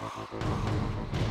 ハハハハ。